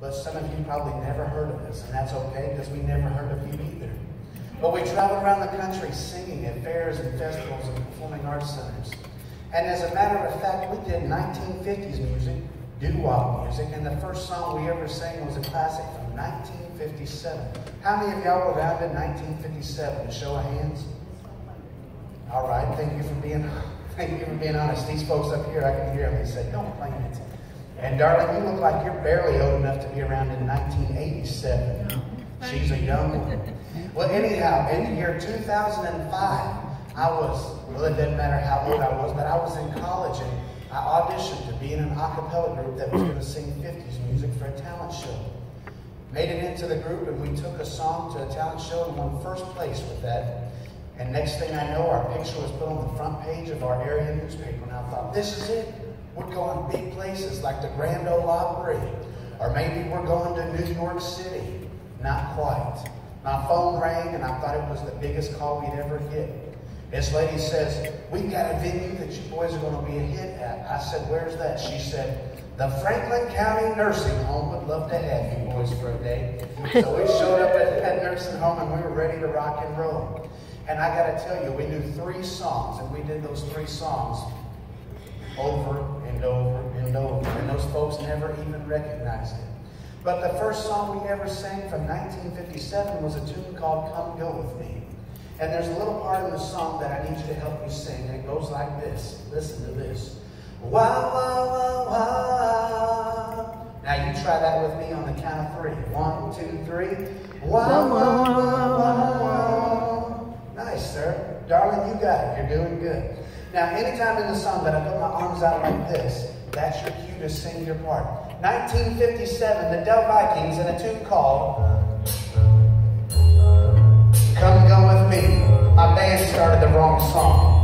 But some of you probably never heard of us, and that's okay because we never heard of you either. But we traveled around the country singing at fairs and festivals and performing arts centers. And as a matter of fact, we did 1950s music, doo-wop music, and the first song we ever sang was a classic from 1957. How many of y'all were around in 1957? A show of hands? All right, thank you for being thank you for being honest. These folks up here, I can hear them. They said, "Don't claim it." And darling, you look like you're barely old enough to be around in 1987. She's a young one. Well, anyhow, in the year 2005, I was, well, it doesn't matter how old I was, but I was in college and I auditioned to be in an a cappella group that was going to sing 50s music for a talent show. Made it into the group and we took a song to a talent show and won first place with that. And next thing I know, our picture was put on the front page of our area newspaper. And I thought, this is it. We're going big places like the Grand Ole Opry. Or maybe we're going to New York City. Not quite. My phone rang and I thought it was the biggest call we'd ever get. This lady says, we've got a venue that you boys are going to be a hit at. I said, where's that? She said, the Franklin County Nursing Home would love to have you boys for a day. So we showed up at that nursing home and we were ready to rock and roll. And I got to tell you, we knew three songs and we did those three songs over and over and over. And those folks never even recognized it. But the first song we ever sang from 1957 was a tune called Come Go With Me. And there's a little part in the song that I need you to help me sing, and it goes like this. Listen to this. Wow, wow, wow, wow. Now you try that with me on the count of three. One, two, three. Wow, wow, wow, wow, wow. Nice, sir. Darling, you got it. You're doing good. Now, anytime in the song that I put my arms out like this, that's your cue to sing your part. 1957, the Dell Vikings in a tune called Come Go With Me. My band started the wrong song.